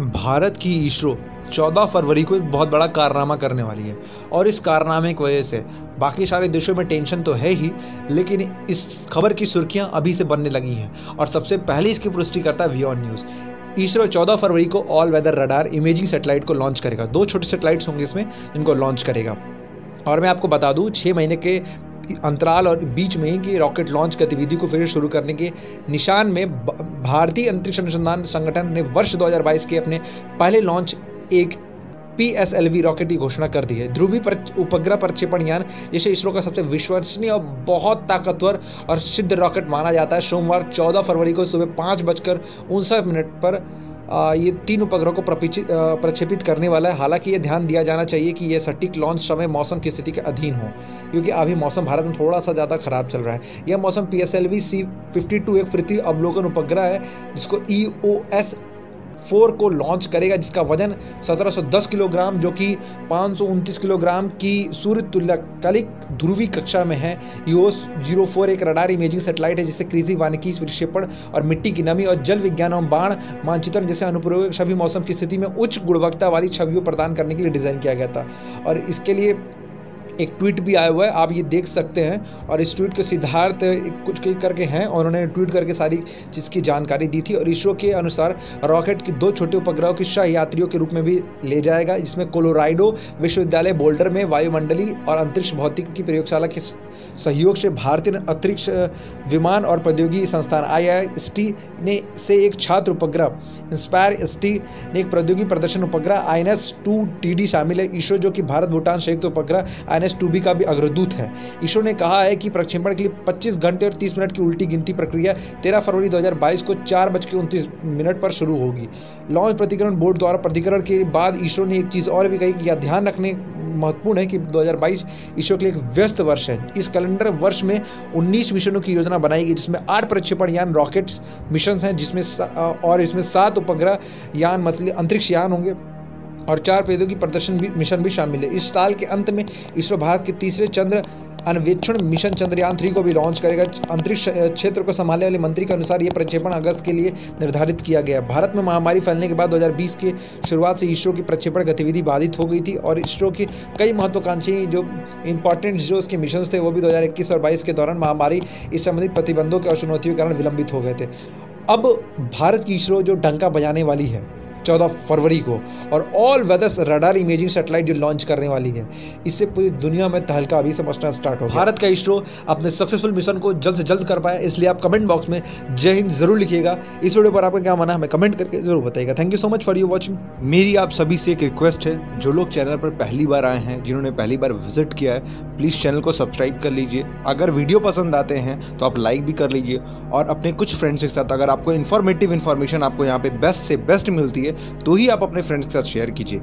भारत की इसरो 14 फरवरी को एक बहुत बड़ा कारनामा करने वाली है। और इस कारनामे की वजह से बाकी सारे देशों में टेंशन तो है ही, लेकिन इस खबर की सुर्खियाँ अभी से बनने लगी हैं। और सबसे पहले इसकी पुष्टि करता है वियॉन न्यूज़ इसरो 14 फरवरी को all weather radar imaging satellite को लॉन्च करेगा। दो छोटे सेटेलाइट्स होंगे इसमें जिनको लॉन्च करेगा। और मैं आपको बता दूँ छः महीने के अंतराल और बीच में ही कि रॉकेट लॉन्च गतिविधि को फिर शुरू करने के निशान में भारतीय अंतरिक्ष अनुसंधान संगठन ने वर्ष 2022 के अपने पहले लॉन्च एक P S L V rocket की घोषणा कर दी है। ध्रुवी पर, उपग्रह प्रक्षेपण यान जिसे इसरो का सबसे विश्वसनीय और बहुत ताकतवर और सिद्ध रॉकेट माना जाता है, सोमवार 14 फरवरी को सुबह पाँच बजकर उनसठ मिनट पर ये तीन उपग्रह को प्रक्षेपित करने वाला है। हालाँकि ये ध्यान दिया जाना चाहिए कि ये सटीक लॉन्च समय मौसम की स्थिति के अधीन हो, क्योंकि अभी मौसम भारत में थोड़ा सा ज़्यादा खराब चल रहा है। यह मौसम P S L V C fifty two एक पृथ्वी अवलोकन उपग्रह है, जिसको ई ओ एस फोर को लॉन्च करेगा, जिसका वज़न 1710 किलोग्राम, जो कि पाँच सौ उनतीस किलोग्राम की सूर्य तुल्यकालिक ध्रुवी कक्षा में है। यूओस ज़ीरो फोर एक रडार इमेजिंग सेटेलाइट है जिससे कृषि वानिकी विक्षेपण और मिट्टी की नमी और जल विज्ञान और बाण मानचित्रण जैसे अनुप्रयोग सभी मौसम की स्थिति में उच्च गुणवत्ता वाली छवियों प्रदान करने के लिए डिज़ाइन किया गया था। और इसके लिए एक ट्वीट भी आया हुआ है, आप ये देख सकते हैं। और इस ट्वीट को सिद्धार्थ कुछ करके हैं और उन्होंने ट्वीट करके सारी चीज़ की जानकारी दी थी और इसरो के अनुसार रॉकेट के दो छोटे उपग्रहों की शाह यात्रियों के रूप में भी ले जाएगा, जिसमें कोलोराइडो विश्वविद्यालय बोल्डर में वायुमंडली और अंतरिक्ष भौतिक की प्रयोगशाला के सहयोग से भारतीय अंतरिक्ष विमान और प्रौद्योगिकी संस्थान आई ने से एक छात्र उपग्रह इंस्पायर एस ने एक प्रौद्योगिकी प्रदर्शन उपग्रह आई एन एस टू शामिल है। इसरो जो कि भारत भूटान संयुक्त उपग्रह I N S two B का भी अग्रदूत है। इसरो ने कहा है कि प्रक्षेपण के लिए 25 घंटे और 30 मिनट की उल्टी गिनती प्रक्रिया 13 फरवरी 2022 को चार बज के उनतीस मिनट पर शुरू होगी। लॉन्च प्रतिकरण बोर्ड द्वारा, प्रतिकरण के बाद इसरो ने एक चीज़ और भी कही कि ध्यान रखने महत्वपूर्ण है कि 2022 ईश्वर के लिए एक व्यस्त वर्ष है। इस कैलेंडर वर्ष में 19 मिशनों की योजना बनाई गई, जिसमें आठ प्रक्षेपण यान, रॉकेट्स मिशन हैं, जिसमें और इसमें सात उपग्रह यान मतलब अंतरिक्ष यान होंगे। और चार पेदों की प्रदर्शन भी, मिशन भी शामिल है। इस साल के अंत में इसरो भारत के तीसरे चंद्र अन्वेक्षण मिशन चंद्रयान थ्री को भी लॉन्च करेगा। अंतरिक्ष क्षेत्र को संभालने वाले मंत्री के अनुसार यह प्रक्षेपण अगस्त के लिए निर्धारित किया गया। भारत में महामारी फैलने के बाद 2020 के शुरुआत से इसरो की प्रक्षेपण गतिविधि बाधित हो गई थी और इसरो के कई महत्वाकांक्षी जो इंपॉर्टेंट जो उसके मिशन थे, वो भी दो हज़ार इक्कीस और बाईस के दौरान महामारी इस संबंधित प्रतिबंधों के और चुनौतियों के कारण विलंबित हो गए थे। अब भारत की इसरो जो डंका बजाने वाली है चौदह फरवरी को। और all weathers radar imaging satellite जो लॉन्च करने वाली है, इससे पूरी दुनिया में तहलका अभी समझना स्टार्ट हो भारत का इसरो अपने सक्सेसफुल मिशन को जल्द से जल्द कर पाया, इसलिए आप कमेंट बॉक्स में जय हिंद ज़रूर लिखिएगा। इस वीडियो पर आपका क्या माना हमें कमेंट करके ज़रूर बताइएगा। Thank you so much for you watching मेरी आप सभी से एक रिक्वेस्ट है, जो लोग चैनल पर पहली बार आए हैं, जिन्होंने पहली बार विज़िट किया है प्लीज़ चैनल को सब्सक्राइब कर लीजिए। अगर वीडियो पसंद आते हैं तो आप लाइक भी कर लीजिए। और अपने कुछ फ्रेंड्स के साथ अगर आपको इन्फॉर्मेटिव इन्फॉर्मेशन आपको यहाँ पे बेस्ट से बेस्ट मिलती है तो ही आप अपने फ्रेंड्स के साथ शेयर कीजिए।